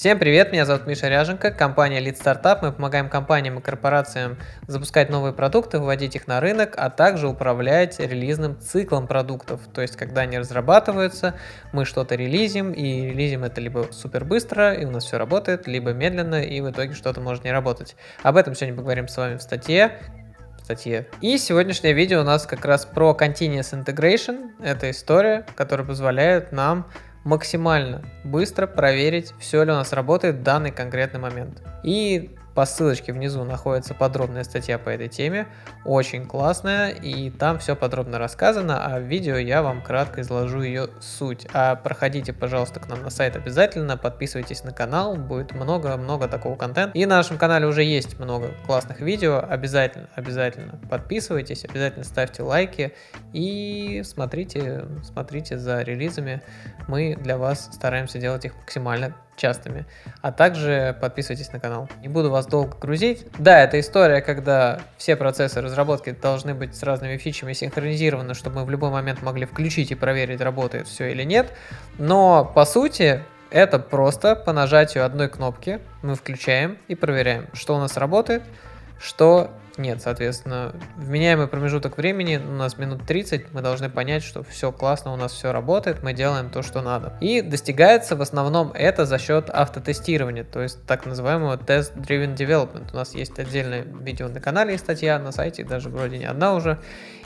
Всем привет, меня зовут Миша Ряженко, компания Lead Startup. Мы помогаем компаниям и корпорациям запускать новые продукты, выводить их на рынок, а также управлять релизным циклом продуктов. То есть, когда они разрабатываются, мы что-то релизим, и релизим это либо супер быстро, и у нас все работает, либо медленно, и в итоге что-то может не работать. Об этом сегодня поговорим с вами в статье статье. И сегодняшнее видео у нас как раз про Continuous Integration. Это история, которая позволяет нам максимально быстро проверить, все ли у нас работает в данный конкретный момент. И по ссылочке внизу находится подробная статья по этой теме, очень классная, и там все подробно рассказано, а в видео я вам кратко изложу ее суть. А проходите, пожалуйста, к нам на сайт обязательно, подписывайтесь на канал, будет много-много такого контента. И на нашем канале уже есть много классных видео, обязательно, обязательно подписывайтесь, обязательно ставьте лайки и смотрите, смотрите за релизами. Мы для вас стараемся делать их максимально частыми. А также подписывайтесь на канал. Не буду вас долго грузить. Да, это история, когда все процессы разработки должны быть с разными фичами синхронизированы, чтобы мы в любой момент могли включить и проверить, работает все или нет. Но по сути это просто по нажатию одной кнопки мы включаем и проверяем, что у нас работает, что нет, соответственно, вменяемый промежуток времени у нас минут 30, мы должны понять, что все классно, у нас все работает, мы делаем то, что надо. И достигается в основном это за счет автотестирования, то есть так называемого Test-Driven Development. У нас есть отдельное видео на канале и статья на сайте, даже вроде не одна уже.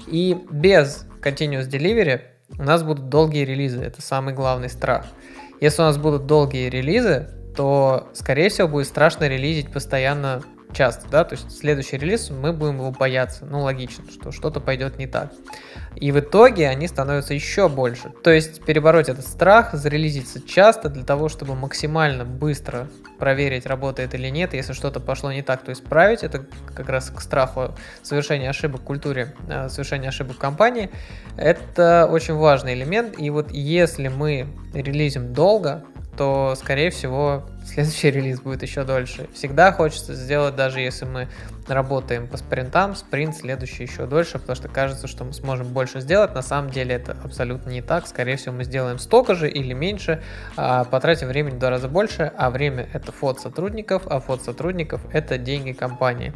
И без Continuous Delivery у нас будут долгие релизы, это самый главный страх. Если у нас будут долгие релизы, то, скорее всего, будет страшно релизить постоянно часто, да, то есть следующий релиз мы будем его бояться, ну логично, что что-то пойдет не так. И в итоге они становятся еще больше. То есть перебороть этот страх, зарелизиться часто для того, чтобы максимально быстро проверить, работает или нет, если что-то пошло не так, то исправить, это как раз к страху совершения ошибок в культуре, э, совершения ошибок в компании, это очень важный элемент, и вот если мы релизим долго, то, скорее всего, следующий релиз будет еще дольше. Всегда хочется сделать, даже если мы работаем по спринтам, спринт следующий еще дольше, потому что кажется, что мы сможем больше сделать. На самом деле это абсолютно не так. Скорее всего, мы сделаем столько же или меньше, а потратим времени в два раза больше, а время это фот сотрудников, а фот сотрудников это деньги компании.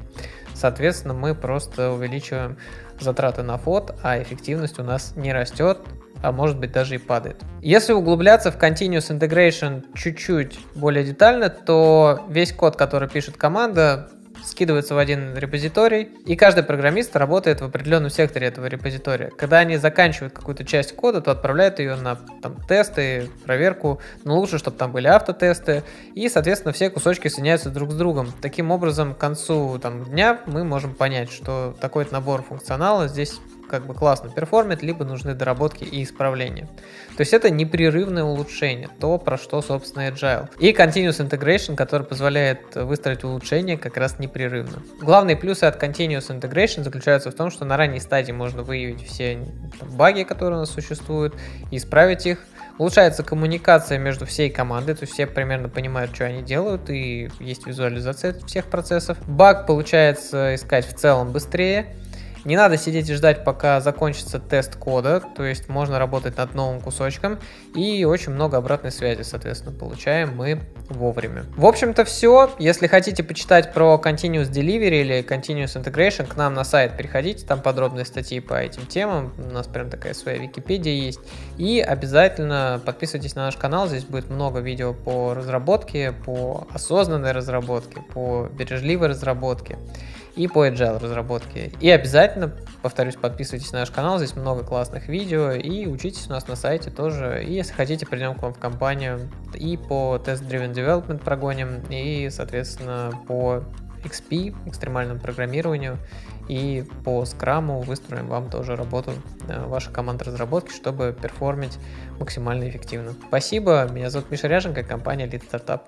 Соответственно, мы просто увеличиваем затраты на фот, а эффективность у нас не растет, а может быть даже и падает. Если углубляться в Continuous Integration чуть-чуть более детально, то весь код, который пишет команда, скидывается в один репозиторий, и каждый программист работает в определенном секторе этого репозитория. Когда они заканчивают какую-то часть кода, то отправляют ее на там, тесты, проверку, но лучше, чтобы там были автотесты, и, соответственно, все кусочки соединяются друг с другом. Таким образом, к концу там, дня мы можем понять, что такой набор функционала здесь как бы классно перформит, либо нужны доработки и исправления. То есть это непрерывное улучшение, то, про что, собственно, Agile. И Continuous Integration, который позволяет выстроить улучшение как раз непрерывно. Главные плюсы от Continuous Integration заключаются в том, что на ранней стадии можно выявить все там, баги, которые у нас существуют, и исправить их. Улучшается коммуникация между всей командой, то есть все примерно понимают, что они делают, и есть визуализация всех процессов. Баг получается искать в целом быстрее, не надо сидеть и ждать, пока закончится тест кода, то есть можно работать над новым кусочком, и очень много обратной связи, соответственно, получаем мы вовремя. В общем-то все. Если хотите почитать про Continuous Delivery или Continuous Integration, к нам на сайт переходите, там подробные статьи по этим темам, у нас прям такая своя Википедия есть. И обязательно подписывайтесь на наш канал, здесь будет много видео по разработке, по осознанной разработке, по бережливой разработке и по agile разработке. И обязательно, повторюсь, подписывайтесь на наш канал, здесь много классных видео, и учитесь у нас на сайте тоже. И если хотите, придем к вам в компанию и по Test-Driven Development прогоним, и, соответственно, по XP, экстремальному программированию, и по скраму выстроим вам тоже работу э, вашей команды разработки, чтобы перформить максимально эффективно. Спасибо, меня зовут Миша Ряженко, компания Lead Startup.